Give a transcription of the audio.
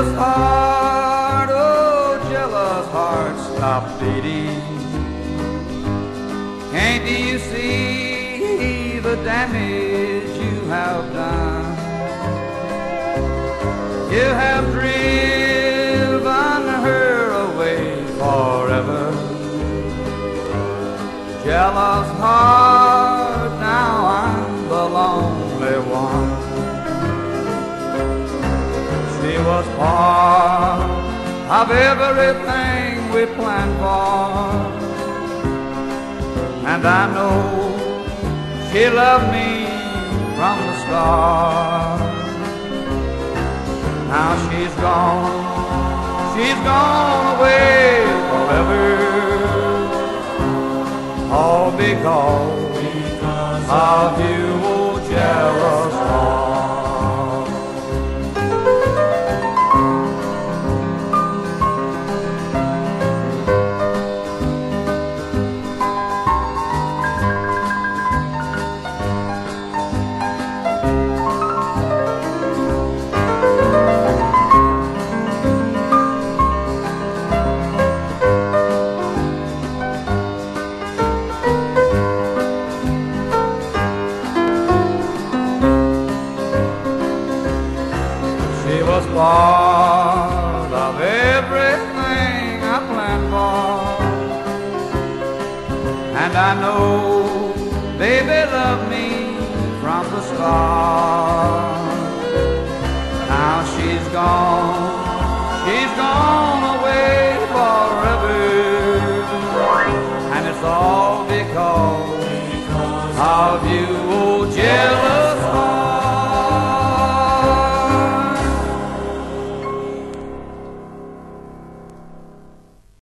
jealous heart, oh jealous heart, stop beating. Can't you see the damage you have done? You have driven her away forever. Jealous heart. She was part of everything we planned for. And I know she loved me from the start. Now she's gone, she's gone away forever. All because, of you, Part of everything I planned for. And I know baby loved me from the start. Now she's gone, she's gone away forever. And it's all because